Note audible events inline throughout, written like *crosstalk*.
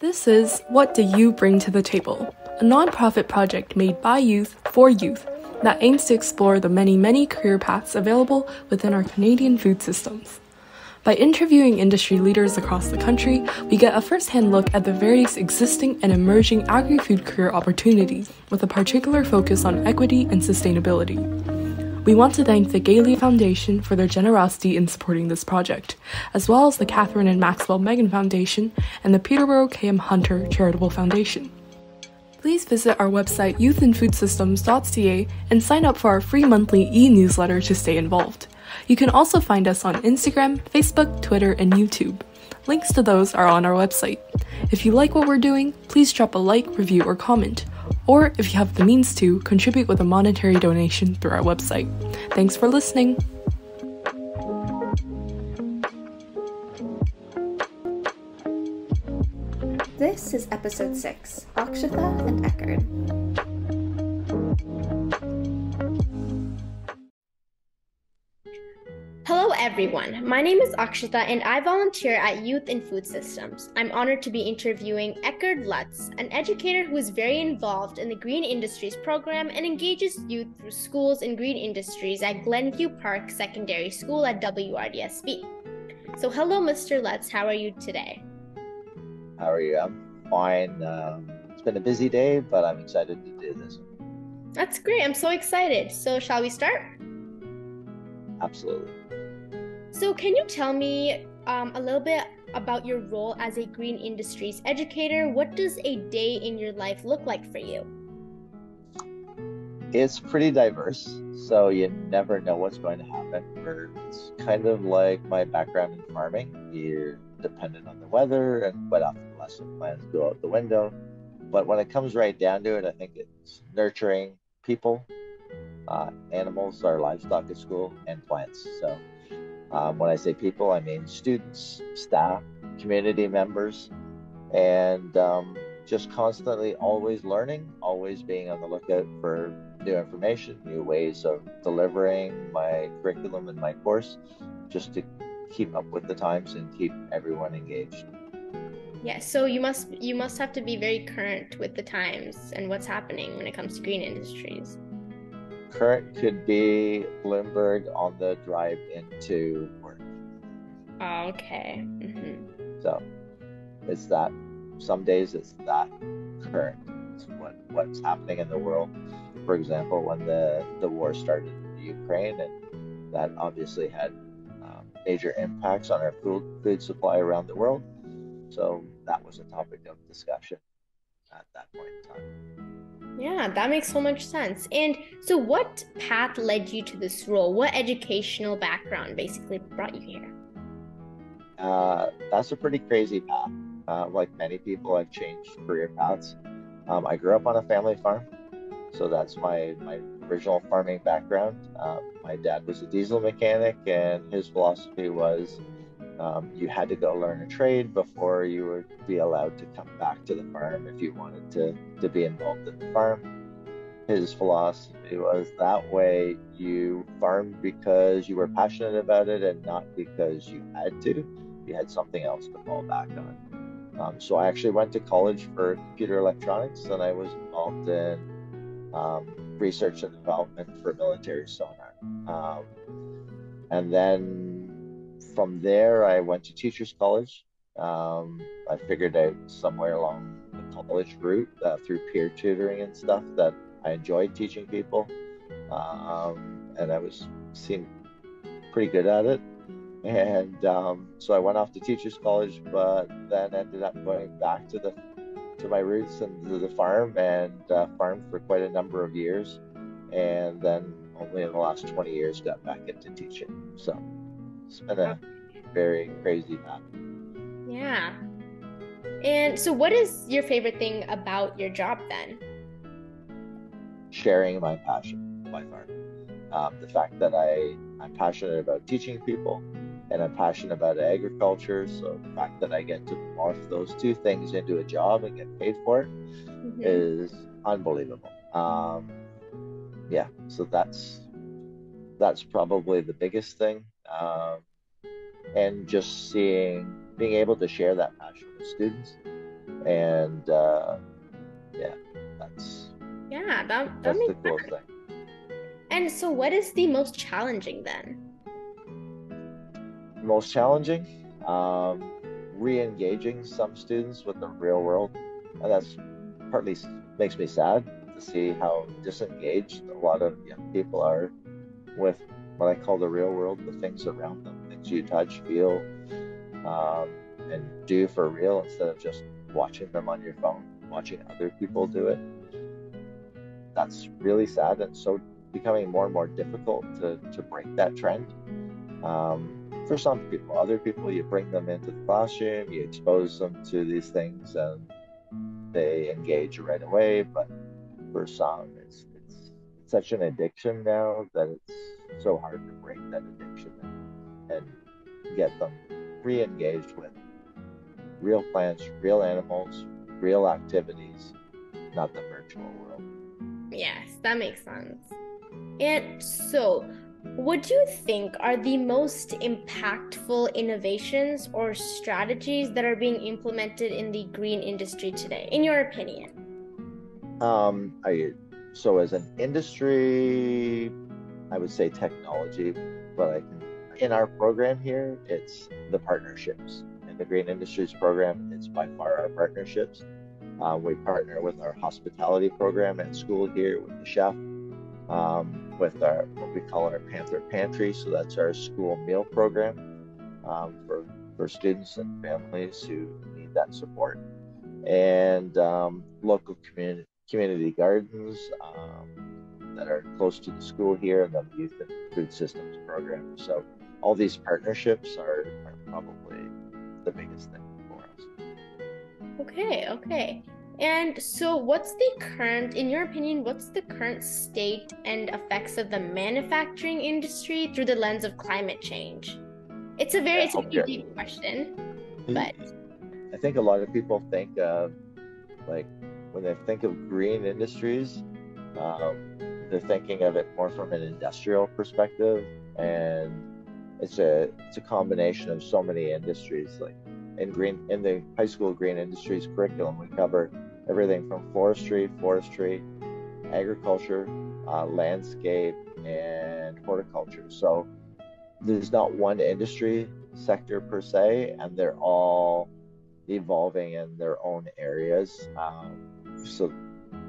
This is What Do You Bring to the Table, a nonprofit project made by youth for youth that aims to explore the many, many career paths available within our Canadian food systems. By interviewing industry leaders across the country, we get a first hand look at the various existing and emerging agri food career opportunities, with a particular focus on equity and sustainability. We want to thank the Gay Lea Foundation for their generosity in supporting this project, as well as the Catherine and Maxwell Meighen Foundation and the Peterborough KM Hunter Charitable Foundation. Please visit our website youthinfoodsystems.ca and sign up for our free monthly e newsletter to stay involved. You can also find us on Instagram, Facebook, Twitter, and YouTube. Links to those are on our website. If you like what we're doing, please drop a like, review, or comment. Or if you have the means to, contribute with a monetary donation through our website. Thanks for listening. This is episode 6 Akshitha and Eckhard. Hello, everyone. My name is Akshitha, and I volunteer at Youth in Food Systems. I'm honored to be interviewing Eckhard Lutz, an educator who is very involved in the Green Industries program and engages youth through schools in green industries at Glenview Park Secondary School at WRDSB. So, hello, Mr. Lutz. How are you today? How are you? I'm fine. Um, it's been a busy day, but I'm excited to do this. That's great. I'm so excited. So, shall we start? Absolutely. So, can you tell me um, a little bit about your role as a green industries educator? What does a day in your life look like for you? It's pretty diverse, so you never know what's going to happen. It's kind of like my background in farming. You're dependent on the weather, and quite often lesson plans go out the window. But when it comes right down to it, I think it's nurturing people, uh, animals, our livestock at school, and plants. So um, when I say people, I mean students, staff, community members, and um, just constantly always learning, always being on the lookout for new information, new ways of delivering my curriculum and my course, just to keep up with the times and keep everyone engaged. Yeah, so you must you must have to be very current with the times and what's happening when it comes to green industries current could be Bloomberg on the drive into work. Oh, okay. Mm-hmm. So it's that. Some days it's that current. It's what what's happening in the world. For example, when the the war started in Ukraine, and that obviously had um, major impacts on our food food supply around the world. So that was a topic of discussion at that point in time. Yeah, that makes so much sense. And so, what path led you to this role? What educational background basically brought you here? Uh, that's a pretty crazy path. Uh, like many people, I've changed career paths. Um, I grew up on a family farm, so that's my my original farming background. Uh, my dad was a diesel mechanic, and his philosophy was um, you had to go learn a trade before you would be allowed to come back to the farm if you wanted to, to be involved in the farm. His philosophy was that way you farmed because you were passionate about it and not because you had to. You had something else to fall back on. Um, so I actually went to college for computer electronics and I was involved in um, research and development for military sonar. Um, and then from there, I went to Teachers College. Um, I figured out somewhere along the college route uh, through peer tutoring and stuff that I enjoyed teaching people, um, and I was seemed pretty good at it. And um, so I went off to Teachers College, but then ended up going back to the to my roots and to the farm and uh, farmed for quite a number of years, and then only in the last 20 years got back into teaching. So it's been a very crazy path. Yeah. And so, what is your favorite thing about your job then? Sharing my passion by far. Um, the fact that I, I'm passionate about teaching people and I'm passionate about agriculture. So, the fact that I get to morph those two things into a job and get paid for it mm-hmm. is unbelievable. Um, yeah, so that's that's probably the biggest thing. Um, and just seeing being able to share that passion with students and uh, yeah, that's yeah, that that that's makes the cool sense. thing. And so, what is the most challenging then? Most challenging, um, re-engaging some students with the real world, and that's partly makes me sad to see how disengaged a lot of young people are with what I call the real world, the things around them, things you touch, feel, um, and do for real instead of just watching them on your phone, watching other people do it. That's really sad and so becoming more and more difficult to, to break that trend. Um, for some people, other people, you bring them into the classroom, you expose them to these things, and they engage right away. But for some, it's it's such an addiction now that it's so hard to break that addiction and, and get them re-engaged with real plants, real animals, real activities, not the virtual world. Yes, that makes sense. And so, what do you think are the most impactful innovations or strategies that are being implemented in the green industry today, in your opinion? Um, I so as an industry, I would say technology, but I can in our program here, it's the partnerships. In the Green Industries program, it's by far our partnerships. Um, we partner with our hospitality program at school here with the chef, um, with our what we call our Panther Pantry. So that's our school meal program um, for for students and families who need that support, and um, local community community gardens um, that are close to the school here, and the youth and food systems program. So all these partnerships are, are probably the biggest thing for us. Okay, okay. And so, what's the current, in your opinion, what's the current state and effects of the manufacturing industry through the lens of climate change? It's a very, Yeah, it's a deep question, but I think a lot of people think of like when they think of green industries, um, thinking of it more from an industrial perspective, and it's a it's a combination of so many industries. Like in green in the high school green industries curriculum, we cover everything from forestry, forestry, agriculture, uh, landscape, and horticulture. So there's not one industry sector per se, and they're all evolving in their own areas. Um, so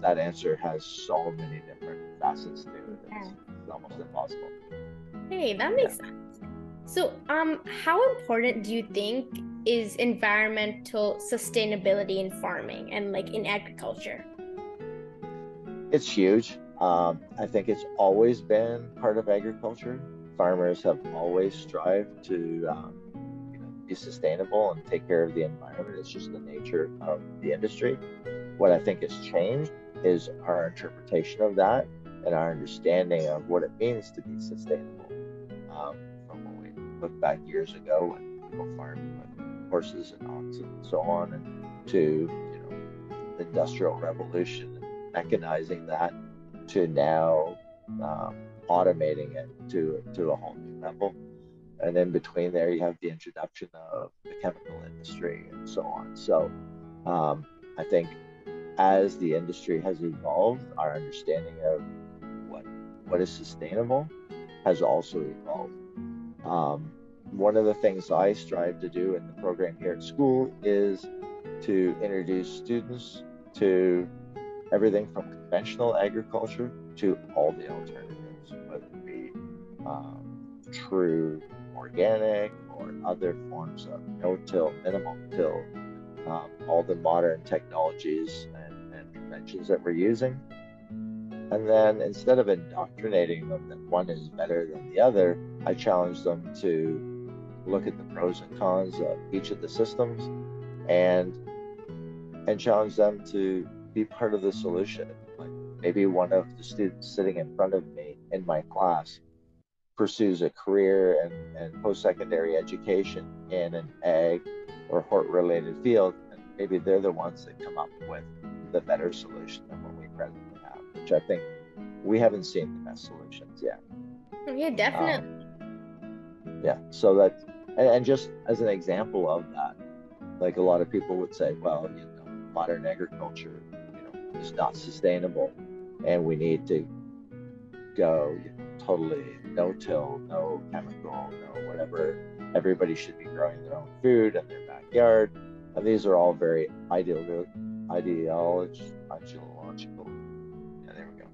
that answer has so many different facets to it. It's, it's almost impossible. hey, that makes sense. So, um, how important do you think is environmental sustainability in farming and like in agriculture? It's huge. Um, I think it's always been part of agriculture. Farmers have always strived to um, you know, be sustainable and take care of the environment. It's just the nature of the industry. What I think has changed is our interpretation of that and our understanding of what it means to be sustainable. Um, from when we look back years ago when people farmed with horses and oxen and so on, and to you know the industrial revolution and mechanizing that to now um, automating it to to a whole new level. And in between there, you have the introduction of the chemical industry and so on. So um, I think as the industry has evolved, our understanding of what what is sustainable has also evolved. Um, one of the things I strive to do in the program here at school is to introduce students to everything from conventional agriculture to all the alternatives, whether it be um, true organic or other forms of no-till, minimal till, um, all the modern technologies that we're using. And then instead of indoctrinating them that one is better than the other, I challenge them to look at the pros and cons of each of the systems and and challenge them to be part of the solution. Like maybe one of the students sitting in front of me in my class pursues a career and, and post-secondary education in an ag or hort related field, maybe they're the ones that come up with the better solution than what we presently have, which I think we haven't seen the best solutions yet. Oh, yeah, definitely. Um, yeah, so that and, and just as an example of that, like a lot of people would say, well, you know, modern agriculture, you know, is not sustainable, and we need to go totally no-till, no chemical, no whatever. Everybody should be growing their own food in their backyard, and these are all very ideal, ideological. Yeah, there we go.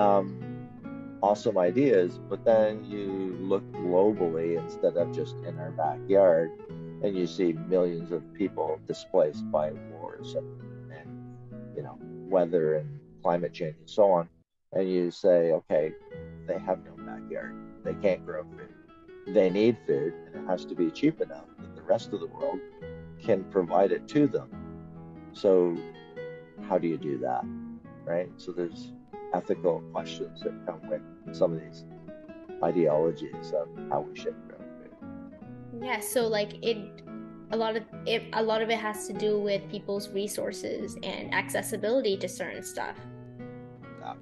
Um, awesome ideas, but then you look globally instead of just in our backyard, and you see millions of people displaced by wars and, and you know weather and climate change and so on, and you say, okay, they have no backyard, they can't grow food, they need food, and it has to be cheap enough that the rest of the world can provide it to them. So, how do you do that, right? So there's ethical questions that come with some of these ideologies of how we should grow food. Yeah, so like it a lot of it a lot of it has to do with people's resources and accessibility to certain stuff. Yeah.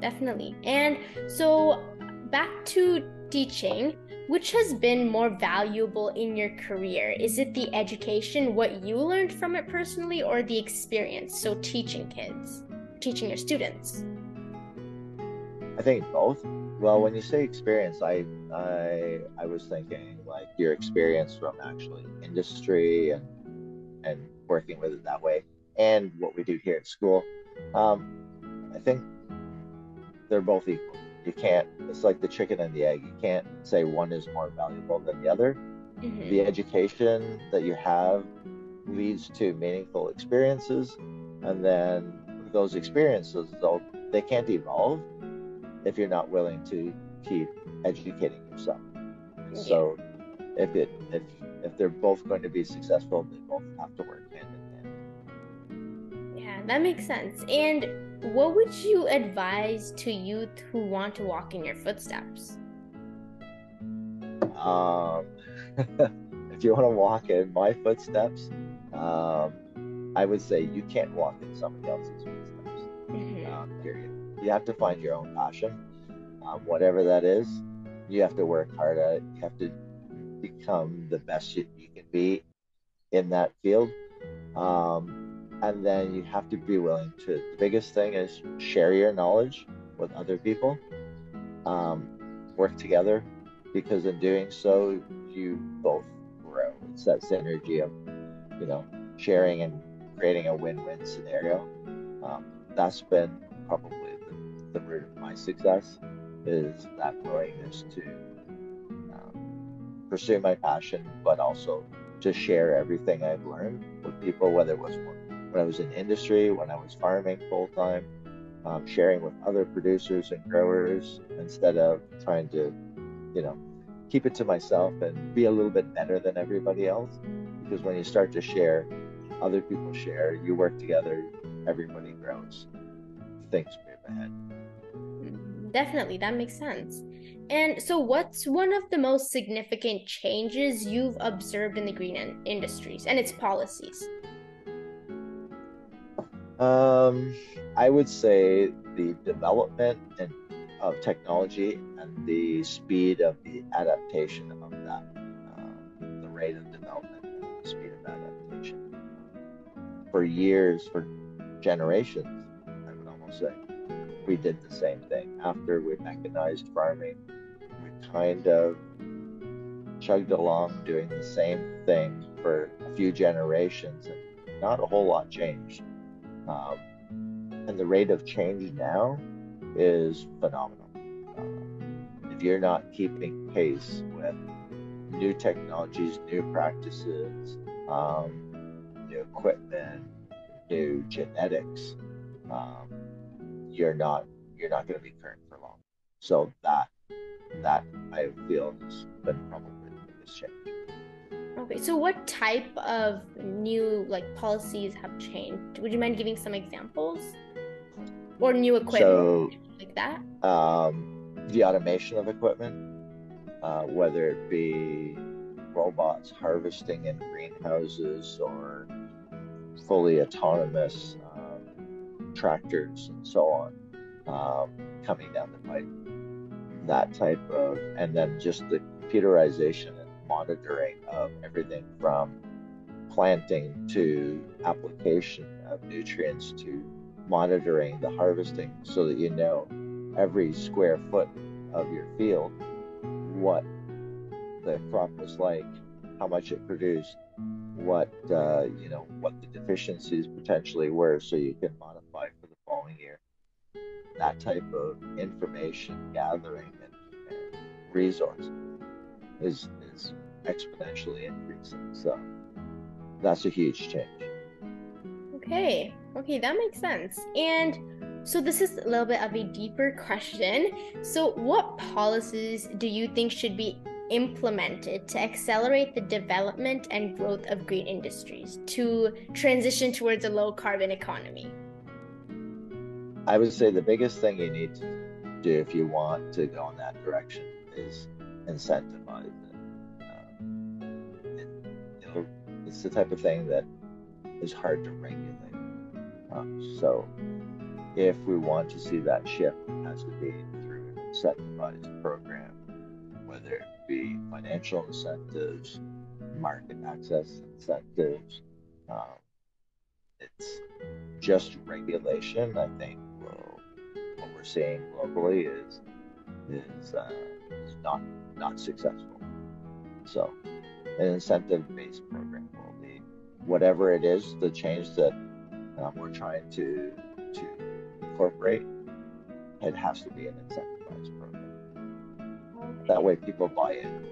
Definitely. And so back to teaching, which has been more valuable in your career? Is it the education, what you learned from it personally, or the experience? So teaching kids, teaching your students? I think both. Well, when you say experience, I I I was thinking like your experience from actually industry and and working with it that way, and what we do here at school. Um, I think they're both equal. You can't. It's like the chicken and the egg. You can't say one is more valuable than the other. Mm-hmm. The education that you have leads to meaningful experiences, and then those experiences, though, they can't evolve if you're not willing to keep educating yourself. Yeah. So if it if if they're both going to be successful, they both have to work hand in hand. Yeah, that makes sense. And what would you advise to youth who want to walk in your footsteps? Um, *laughs* if you want to walk in my footsteps, um, I would say you can't walk in somebody else's footsteps. Mm-hmm. Um, period you have to find your own passion, um, whatever that is. You have to work hard at it. You have to become the best you, you can be in that field. Um, and then you have to be willing to, the biggest thing is share your knowledge with other people, um, work together, because in doing so, you both grow. It's that synergy of, you know, sharing and creating a win win scenario. Um, that's been probably the root of my success is that willingness to um, pursue my passion, but also to share everything I've learned with people, whether it was when I was in industry, when I was farming full time, um, sharing with other producers and growers instead of trying to, you know, keep it to myself and be a little bit better than everybody else. Because when you start to share, other people share, you work together, everybody grows, things move ahead. Definitely, that makes sense. And so, what's one of the most significant changes you've observed in the green in- industries and its policies? Um, I would say the development and of technology and the speed of the adaptation of that, uh, the rate of development and the speed of adaptation. For years, for generations, I would almost say we did the same thing. After we mechanized farming, we kind of chugged along doing the same thing for a few generations, and not a whole lot changed. Um, and the rate of change now is phenomenal. Uh, if you're not keeping pace with new technologies, new practices, um, new equipment, new genetics, um, you're not you're not going to be current for long. So that that I feel has been probably the biggest change. Okay, so what type of new like policies have changed? Would you mind giving some examples or new equipment so, like that? Um, the automation of equipment, uh, whether it be robots harvesting in greenhouses or fully autonomous tractors and so on um, coming down the pipe. That type of, and then just the computerization monitoring of everything from planting to application of nutrients to monitoring the harvesting so that you know every square foot of your field what the crop was like, how much it produced, what uh, you know, what the deficiencies potentially were, so you can modify for the following year. That type of information gathering and, and resource is is exponentially increasing. So that's a huge change. Okay, okay, that makes sense. And so, this is a little bit of a deeper question. So, what policies do you think should be implemented to accelerate the development and growth of green industries to transition towards a low carbon economy? I would say the biggest thing you need to do if you want to go in that direction is incentivize it. It's the type of thing that is hard to regulate. Um, so if we want to see that shift, it has to be through an incentivized program, whether it be financial incentives, market access incentives. Um, it's just regulation. I think well, what we're seeing globally is is, uh, is not not successful. So, an incentive-based program will whatever it is, the change that um, we're trying to to incorporate, it has to be an incentivized program. That way people buy in.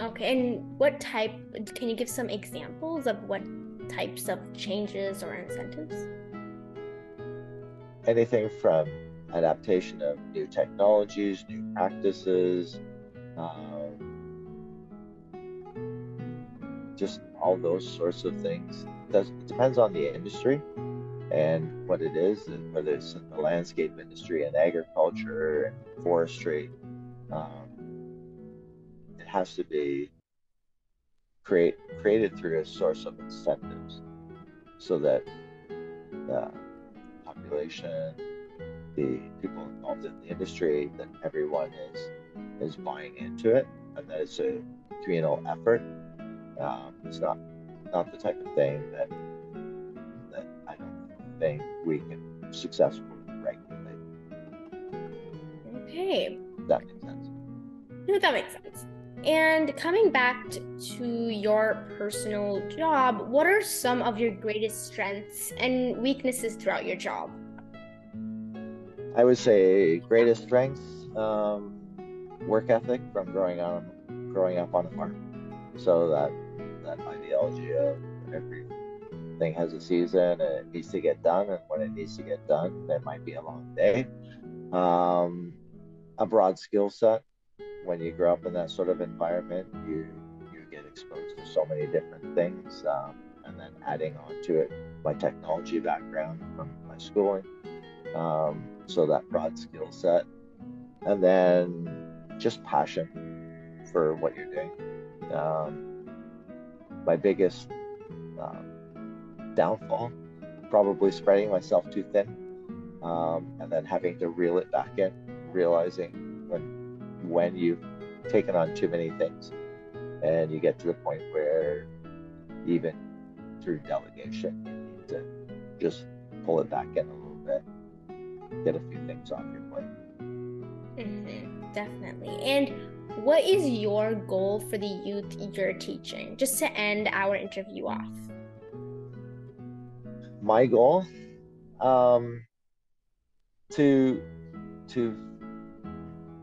Okay, and what type, can you give some examples of what types of changes or incentives? Anything from adaptation of new technologies, new practices, um, just all those sorts of things. it depends on the industry and what it is, and whether it's in the landscape industry and agriculture and forestry. Um, it has to be create created through a source of incentives, so that the population, the people involved in the industry, that everyone is is buying into it, and that it's a communal effort. Um, it's not not the type of thing that that I don't think we can successfully regulate. Okay. That makes sense. No, that makes sense. And coming back to your personal job, what are some of your greatest strengths and weaknesses throughout your job? I would say greatest strengths, um, work ethic from growing on growing up on a farm. So that that ideology of everything has a season and it needs to get done and when it needs to get done it might be a long day. Um, a broad skill set. When you grow up in that sort of environment you you get exposed to so many different things um, and then adding on to it my technology background from my schooling. Um, so that broad skill set. And then just passion for what you're doing um, my biggest um, downfall, probably spreading myself too thin, um, and then having to reel it back in, realizing when when you've taken on too many things, and you get to the point where even through delegation, you need to just pull it back in a little bit, get a few things off your plate. Mm-hmm, definitely. And what is your goal for the youth you're teaching? Just to end our interview off my goal um, to to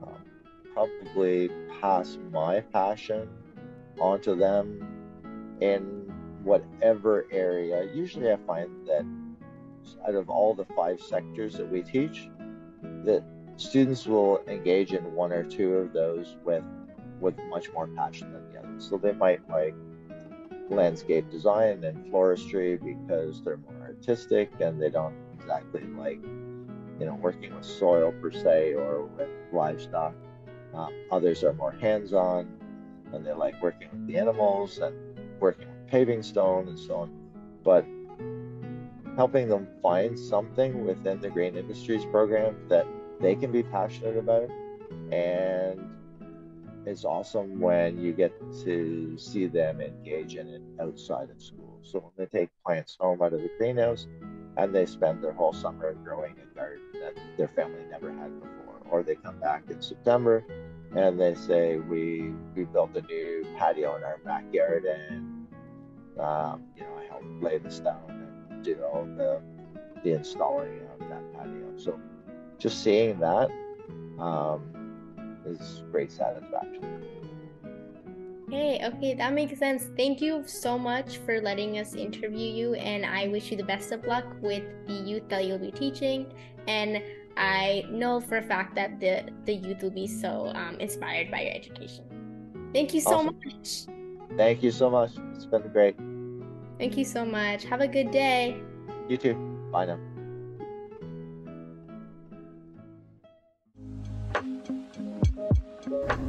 uh, probably pass my passion onto them in whatever area. Usually, I find that out of all the five sectors that we teach, that students will engage in one or two of those with with much more passion than the others. So they might like landscape design and floristry because they're more artistic and they don't exactly like you know working with soil per se or with livestock um, others are more hands-on and they like working with the animals and working with paving stone and so on but helping them find something within the green industries program that they can be passionate about and it's awesome when you get to see them engage in it outside of school. So when they take plants home out of the greenhouse and they spend their whole summer growing a garden that their family never had before, or they come back in September and they say we we built a new patio in our backyard and um, you know I helped lay the stone and do all the the installing of that patio. So just seeing that um, is great satisfaction. Hey, okay, that makes sense. Thank you so much for letting us interview you, and I wish you the best of luck with the youth that you'll be teaching. And I know for a fact that the, the youth will be so um, inspired by your education. Thank you so awesome. much. Thank you so much. It's been great. Thank you so much. Have a good day. You too. Bye now.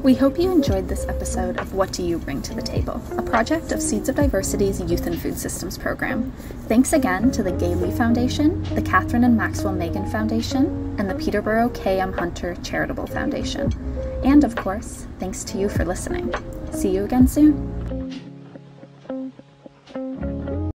We hope you enjoyed this episode of What Do You Bring to the Table, a project of Seeds of Diversity's Youth in Food Systems program. Thanks again to the Gay Lea Foundation, the Catherine and Maxwell Meighen Foundation, and the Peterborough K.M. Hunter Charitable Foundation. And of course, thanks to you for listening. See you again soon.